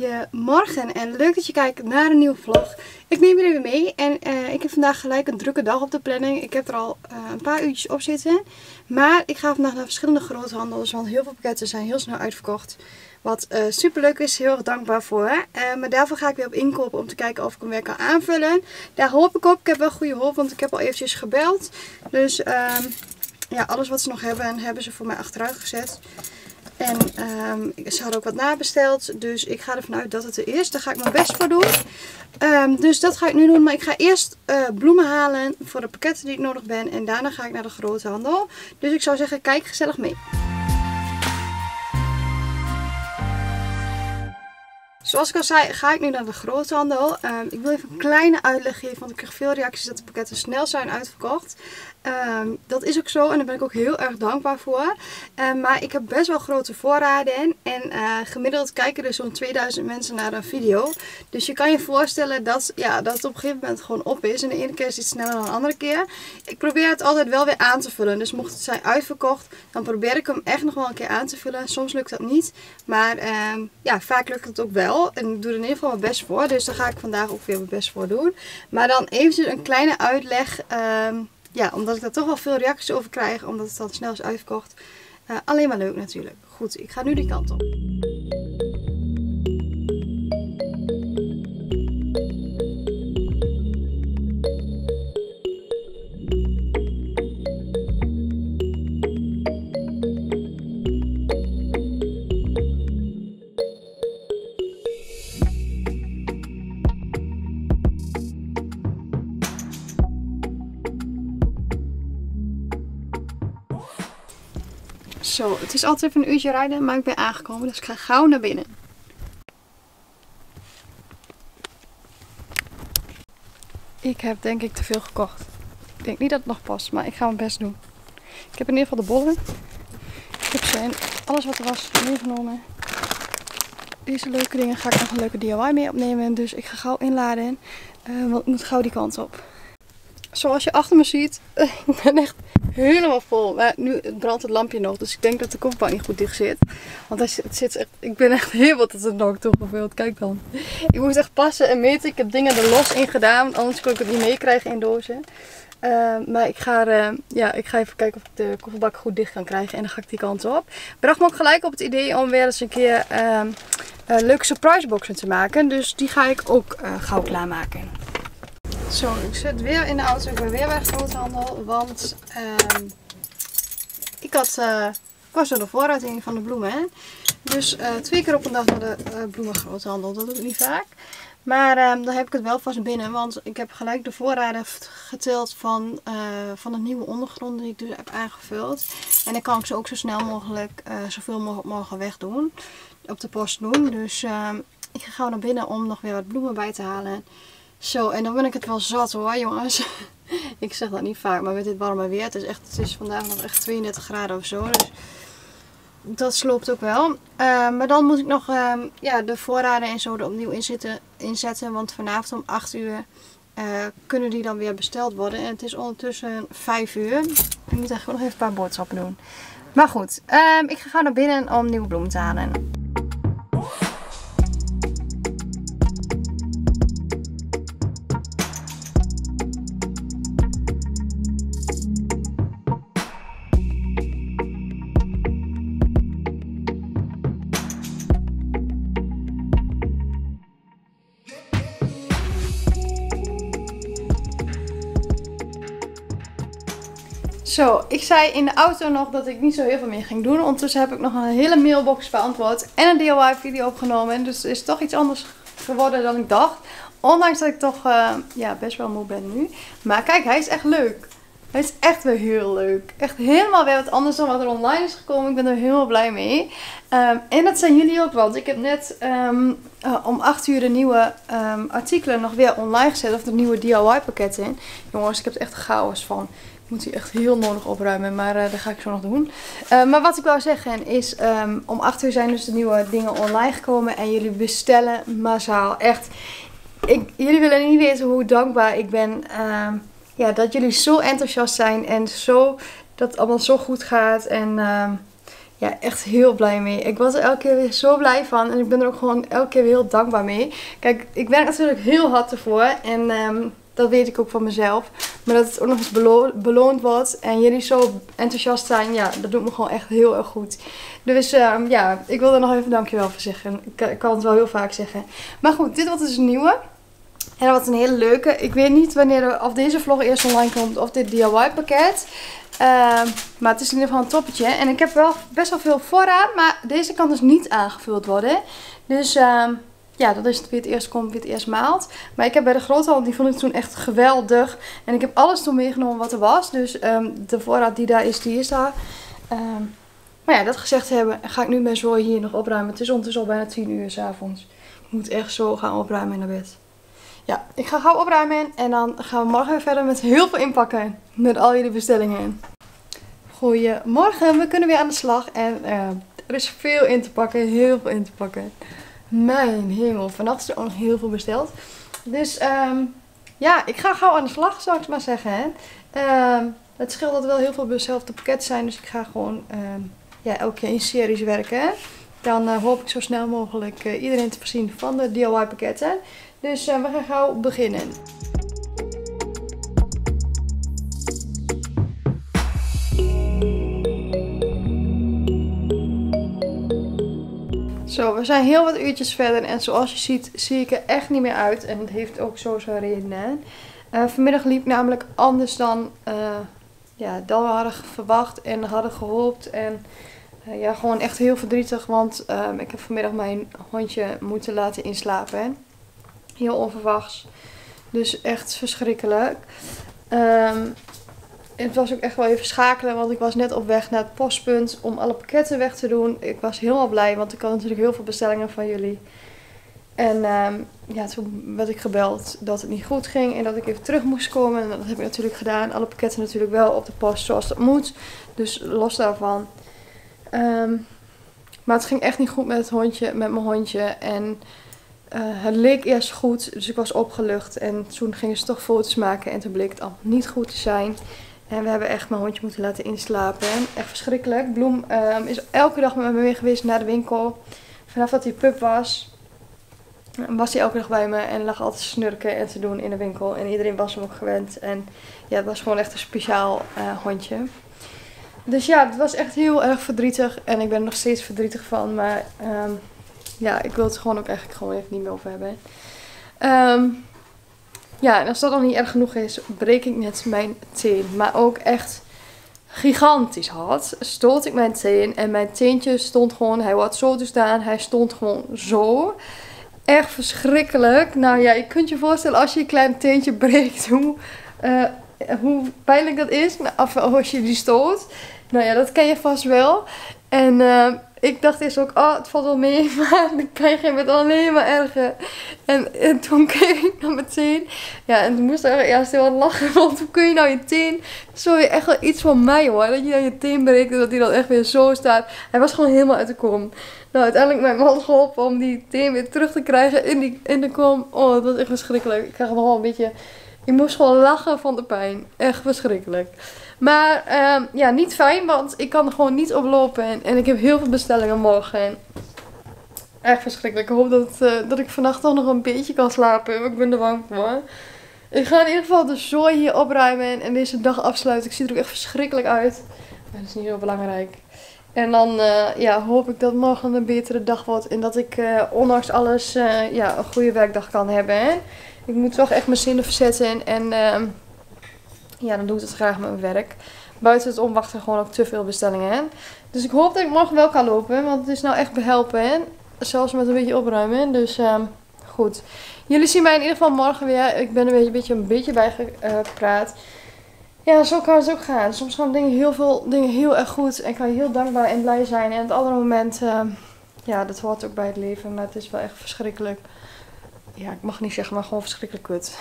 Goedemorgen en leuk dat je kijkt naar een nieuwe vlog. Ik neem jullie mee en uh, ik heb vandaag gelijk een drukke dag op de planning. Ik heb er al uh, een paar uurtjes op zitten. Maar ik ga vandaag naar verschillende groothandels, want heel veel pakketten zijn heel snel uitverkocht. Wat uh, super leuk is, heel erg dankbaar voor. maar daarvoor ga ik weer op inkopen om te kijken of ik hem weer kan aanvullen. Daar hoop ik op. Ik heb wel goede hulp, want ik heb al eventjes gebeld. Dus ehm, ja, alles wat ze nog hebben, hebben ze voor mij achteruit gezet. En um, ze hadden ook wat nabesteld. Dus ik ga ervan uit dat het er is. Daar ga ik mijn best voor doen. Um, dus dat ga ik nu doen. Maar ik ga eerst uh, bloemen halen voor de pakketten die ik nodig ben. En daarna ga ik naar de grote handel. Dus ik zou zeggen, kijk gezellig mee. Zoals ik al zei, ga ik nu naar de groothandel. Um, ik wil even een kleine uitleg geven, want ik kreeg veel reacties dat de pakketten snel zijn uitverkocht. Um, dat is ook zo en daar ben ik ook heel erg dankbaar voor. Um, maar ik heb best wel grote voorraden en uh, gemiddeld kijken er zo'n 2000 mensen naar een video. Dus je kan je voorstellen dat, ja, dat het op een gegeven moment gewoon op is. En de ene keer is het sneller dan de andere keer. Ik probeer het altijd wel weer aan te vullen. Dus mocht het zijn uitverkocht, dan probeer ik hem echt nog wel een keer aan te vullen. Soms lukt dat niet, maar ja, vaak lukt het ook wel. En ik doe er in ieder geval mijn best voor. Dus daar ga ik vandaag ook weer mijn best voor doen. Maar dan eventjes een kleine uitleg. Ja, omdat ik daar toch wel veel reacties over krijg. Omdat het dan snel is uitverkocht. Uh, alleen maar leuk natuurlijk. Goed, ik ga nu die kant op. Zo, het is altijd even een uurtje rijden, maar ik ben aangekomen, dus ik ga gauw naar binnen. Ik heb denk ik te veel gekocht. Ik denk niet dat het nog past, maar ik ga mijn best doen. Ik heb in ieder geval de bollen. Ik heb ze in alles wat er was meegenomen. Deze leuke dingen ga ik nog een leuke DIY mee opnemen. Dus ik ga gauw inladen, uh, want ik moet gauw die kant op. Zoals je achter me ziet, ik ben echt helemaal vol. Maar nu brandt het lampje nog, dus ik denk dat de kofferbak niet goed dicht zit. Want het zit ik ben echt helemaal tot het nog toegevuld. Kijk dan. Ik moet echt passen en meten. Ik heb dingen er los in gedaan, anders kon ik het niet meekrijgen in dozen. Uh, maar ik ga, uh, ja, ik ga even kijken of ik de kofferbak goed dicht kan krijgen. En dan ga ik die kant op. Bracht me ook gelijk op het idee om weer eens een keer uh, leuke surprise boxen te maken. Dus die ga ik ook gauw klaarmaken. Zo, ik zit weer in de auto. Ik ben weer bij de groothandel. Want uh, ik, had, uh, ik was door de vooruiting van de bloemen. Hè? Dus uh, twee keer op een dag naar de uh, bloemengroothandel. Dat doe ik niet vaak. Maar uh, dan heb ik het wel vast binnen. Want ik heb gelijk de voorraden geteld van, van de nieuwe ondergrond die ik dus heb aangevuld. En dan kan ik ze ook zo snel mogelijk, zoveel mogelijk morgen wegdoen. Op de post doen. Dus ehm, ik ga gauw naar binnen om nog weer wat bloemen bij te halen. Zo, en dan ben ik het wel zat hoor jongens. ik zeg dat niet vaak, maar met dit warme weer. Het is, echt, het is vandaag nog echt 32 graden of zo. Dus dat sloopt ook wel. Uh, maar dan moet ik nog uh, ja, de voorraden en zo er opnieuw inzetten, inzetten. Want vanavond om 8 uur uh, kunnen die dan weer besteld worden. En het is ondertussen 5 uur. Ik moet eigenlijk nog even een paar boodschappen doen. Maar goed, ehm, ik ga gauw naar binnen om nieuwe bloemen te halen. Zo, ik zei in de auto nog dat ik niet zo heel veel meer ging doen. Ondertussen heb ik nog een hele mailbox beantwoord en een DIY video opgenomen. Dus het is toch iets anders geworden dan ik dacht. Ondanks dat ik toch uh, ja, best wel moe ben nu. Maar kijk, hij is echt leuk. Hij is echt weer heel leuk. Echt helemaal weer wat anders dan wat er online is gekomen. Ik ben er helemaal blij mee. Um, en dat zijn jullie ook, want ik heb net um, uh, om 8 uur de nieuwe um, artikelen nog weer online gezet. Of de nieuwe DIY pakketten. Jongens, ik heb er echt chaos van moet hij echt heel nodig opruimen, maar uh, dat ga ik zo nog doen. Uh, maar wat ik wou zeggen is, um, om 8 uur zijn dus de nieuwe dingen online gekomen en jullie bestellen massaal. Echt, ik, jullie willen niet weten hoe dankbaar ik ben uh, ja, dat jullie zo enthousiast zijn en zo, dat het allemaal zo goed gaat. En ehm, ja, echt heel blij mee. Ik was er elke keer weer zo blij van. En ik ben er ook gewoon elke keer weer heel dankbaar mee. Kijk, ik werk natuurlijk heel hard ervoor. En ehm, dat weet ik ook van mezelf. Maar dat het ook nog eens beloond wordt. En jullie zo enthousiast zijn. Ja, dat doet me gewoon echt heel erg goed. Dus ehm, ja, ik wil er nog even dankjewel voor zeggen. Ik, ik, kan het wel heel vaak zeggen. Maar goed, dit was dus een nieuwe. En dat was een hele leuke. Ik weet niet wanneer of deze vlog eerst online komt of dit DIY pakket. Ehm, maar het is in ieder geval een toppetje. En ik heb wel best wel veel voorraad. Maar deze kan dus niet aangevuld worden. Dus uh, ja, dat is het wie het eerst komt, wie het eerst maalt. Maar ik heb bij de groothandel, die vond ik toen echt geweldig. En ik heb alles toen meegenomen wat er was. Dus ehm, de voorraad die daar is, die is daar. maar ja, dat gezegd hebben, ga ik nu mijn zooi hier nog opruimen. Het is ondertussen al bijna 10 uur s avonds. Ik moet echt zo gaan opruimen naar bed. Ja, ik ga gauw opruimen en dan gaan we morgen weer verder met heel veel inpakken. Met al jullie bestellingen. Goedemorgen, we kunnen weer aan de slag. En uh, er is veel in te pakken, heel veel in te pakken. Mijn hemel, vannacht is er ook nog heel veel besteld. Dus um, ja, ik ga gauw aan de slag, zou ik maar zeggen. Hè. Uh, het scheelt dat er wel heel veel dezelfde pakketten zijn, dus ik ga gewoon uh, ja, elke keer in series werken. Dan uh, hoop ik zo snel mogelijk uh, iedereen te voorzien van de DIY pakketten. Dus uh, we gaan gauw beginnen. Zo, we zijn heel wat uurtjes verder en zoals je ziet zie ik er echt niet meer uit. En dat heeft ook zo zijn redenen. Uh, vanmiddag liep namelijk anders dan, uh, ja, dan we hadden verwacht en hadden gehoopt. En uh, ja, gewoon echt heel verdrietig, want ehm, ik heb vanmiddag mijn hondje moeten laten inslapen. Heel onverwachts. Dus echt verschrikkelijk. Um, het was ook echt wel even schakelen, want ik was net op weg naar het postpunt om alle pakketten weg te doen. Ik was helemaal blij, want ik had natuurlijk heel veel bestellingen van jullie. En um, ja, toen werd ik gebeld dat het niet goed ging en dat ik even terug moest komen. En dat heb ik natuurlijk gedaan. Alle pakketten natuurlijk wel op de post zoals dat moet. Dus los daarvan. Um, maar het ging echt niet goed met het hondje, met mijn hondje. En uh, het leek eerst goed, dus ik was opgelucht. En toen gingen ze toch foto's maken en toen bleek het allemaal niet goed te zijn. En we hebben echt mijn hondje moeten laten inslapen. Echt verschrikkelijk. Bloem um, is elke dag met me mee geweest naar de winkel. Vanaf dat hij pup was, was hij elke dag bij me. En lag altijd snurken en te doen in de winkel. En iedereen was hem ook gewend. En ja, het was gewoon echt een speciaal uh, hondje. Dus ja, het was echt heel erg verdrietig. En ik ben er nog steeds verdrietig van. Maar um, ja, ik wil het gewoon ook eigenlijk gewoon even niet meer over hebben. Um, ja, en als dat nog niet erg genoeg is, breek ik net mijn teen. Maar ook echt gigantisch hard. Stoot ik mijn teen. En mijn teentje stond gewoon, hij had zo te staan. Hij stond gewoon zo. Echt verschrikkelijk. Nou ja, je kunt je voorstellen als je een klein teentje breekt, hoe, uh, hoe pijnlijk dat is. Nou, of als je die stoot. Nou ja, dat ken je vast wel. En uh, ik dacht eerst ook, oh, het valt wel mee, maar dan krijg je het alleen maar erger. En, en toen keek ik naar mijn teen. Ja, en toen moest ik eerst heel wat lachen, want hoe kun je nou je teen... Weer echt wel iets van mij hoor, dat je dan je teen breekt en dat hij dan echt weer zo staat. Hij was gewoon helemaal uit de kom. Nou, uiteindelijk mijn man geholpen om die teen weer terug te krijgen in, die, in de kom. Oh, dat was echt verschrikkelijk. Ik krijg nog wel een beetje... Ik moest gewoon lachen van de pijn. Echt verschrikkelijk. Maar uh, ja, niet fijn, want ik kan er gewoon niet oplopen. En, en ik heb heel veel bestellingen morgen. En echt verschrikkelijk. Ik hoop dat, uh, dat ik vannacht toch nog een beetje kan slapen. Ik ben er bang voor. Ik ga in ieder geval de zooi hier opruimen en deze dag afsluiten. Ik zie er ook echt verschrikkelijk uit. Maar dat is niet heel belangrijk. En dan uh, ja, hoop ik dat morgen een betere dag wordt. En dat ik uh, ondanks alles ja, een goede werkdag kan hebben. Hè? Ik moet toch echt mijn zinnen verzetten. En ehm, ja, dan doe ik het graag met mijn werk. Buiten het omwachten gewoon ook te veel bestellingen. Dus ik hoop dat ik morgen wel kan lopen. Want het is nou echt behelpen. Zelfs met een beetje opruimen. Dus uh, goed. Jullie zien mij in ieder geval morgen weer. Ik ben er een beetje, een beetje bijgepraat. Ja, zo kan het ook gaan. Soms gaan dingen heel veel dingen heel erg goed. En kan je heel dankbaar en blij zijn. En het andere moment, uh, ja, dat hoort ook bij het leven. Maar het is wel echt verschrikkelijk. Ja, ik mag niet zeggen, maar gewoon verschrikkelijk kut.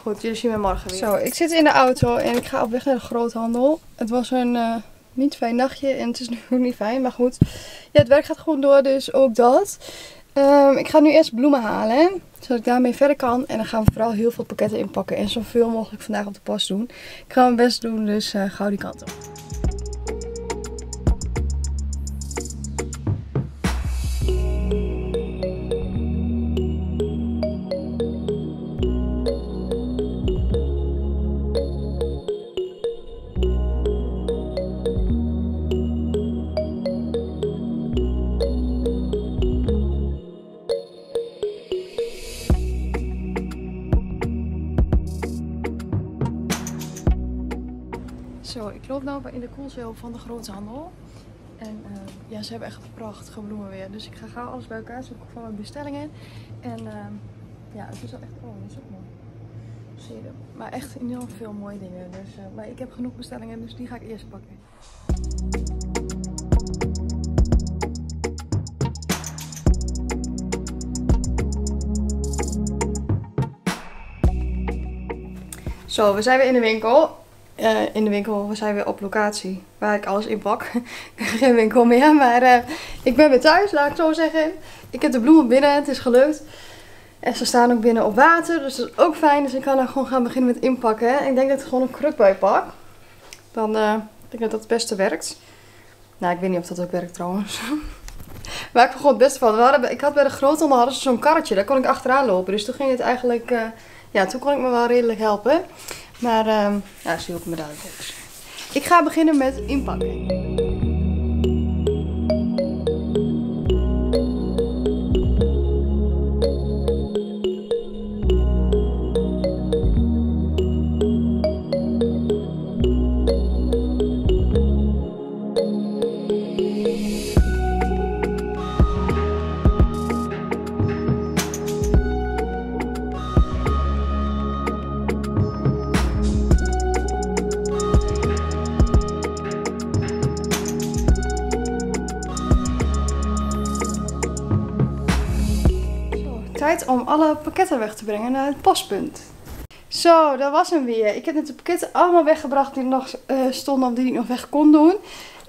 Goed, jullie zien me morgen weer. Zo, ik zit in de auto en ik ga op weg naar de groothandel. Het was een uh, niet fijn nachtje en het is nu niet fijn, maar goed. Ja, het werk gaat gewoon door, dus ook dat. Um, ik ga nu eerst bloemen halen, zodat ik daarmee verder kan. En dan gaan we vooral heel veel pakketten inpakken en zoveel mogelijk vandaag op de post doen. Ik ga mijn best doen, dus uh, gauw die kant op. loop nu in de koelcel van de groothandel. En uh, ja, ze hebben echt prachtige bloemen weer. Dus ik ga gauw alles bij elkaar zoeken van mijn bestellingen. En uh, ja, het is wel echt... Oh, dat is ook mooi. Zie Maar echt enorm veel mooie dingen. Dus, uh, maar ik heb genoeg bestellingen, dus die ga ik eerst pakken. Zo, we zijn weer in de winkel. Uh, in de winkel, we zijn weer op locatie. Waar ik alles in pak. Geen winkel meer, maar uh, ik ben weer thuis, laat ik zo zeggen. Ik heb de bloemen binnen, het is gelukt. En ze staan ook binnen op water, dus dat is ook fijn. Dus ik kan er gewoon gaan beginnen met inpakken. En ik denk dat ik gewoon een kruk bij pak. Dan uh, denk ik dat dat het beste werkt. Nou, ik weet niet of dat ook werkt trouwens. maar ik gewoon het beste van. Ik had bij de grote hadden ze zo'n karretje, daar kon ik achteraan lopen. Dus toen ging het eigenlijk ja, toen kon ik me wel redelijk helpen. Maar uh, ja, zie ik me dadelijk ook. Ik ga beginnen met inpakken. Om alle pakketten weg te brengen naar het paspunt. Zo, dat was hem weer. Ik heb net de pakketten allemaal weggebracht die nog uh, stonden of die ik nog weg kon doen.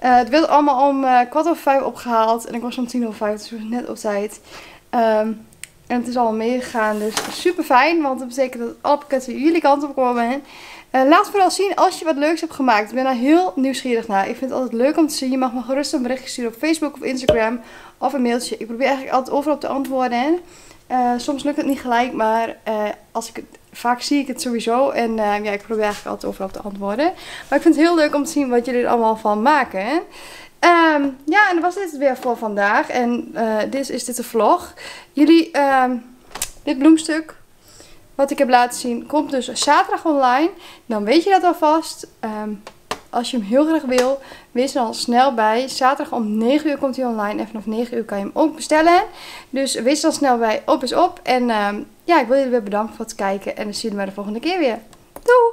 Uh, het werd allemaal om uh, kwart over vijf opgehaald. En ik was om tien over vijf, dus net op tijd. Um, en het is allemaal meegegaan, dus super fijn. Want dat betekent dat alle pakketten jullie kant op komen. Uh, laat vooral zien als je wat leuks hebt gemaakt. Ik ben daar heel nieuwsgierig naar. Ik vind het altijd leuk om te zien. Je mag me gerust een berichtje sturen op Facebook of Instagram. Of een mailtje. Ik probeer eigenlijk altijd overal op te antwoorden. Uh, soms lukt het niet gelijk, maar uh, als ik het, vaak zie ik het sowieso. En uh, ja, ik probeer eigenlijk altijd overal te antwoorden. Maar ik vind het heel leuk om te zien wat jullie er allemaal van maken. Um, ja, en dat was dit weer voor vandaag. En dit is dit de vlog. Jullie, um, dit bloemstuk wat ik heb laten zien, komt dus zaterdag online. Dan weet je dat alvast. Um, als je hem heel graag wil, wees er al snel bij. Zaterdag om 9 uur komt hij online. En vanaf 9 uur kan je hem ook bestellen. Dus wees er snel bij. Op is op. En uh, ja, ik wil jullie weer bedanken voor het kijken. En dan zien we de volgende keer weer. Doei!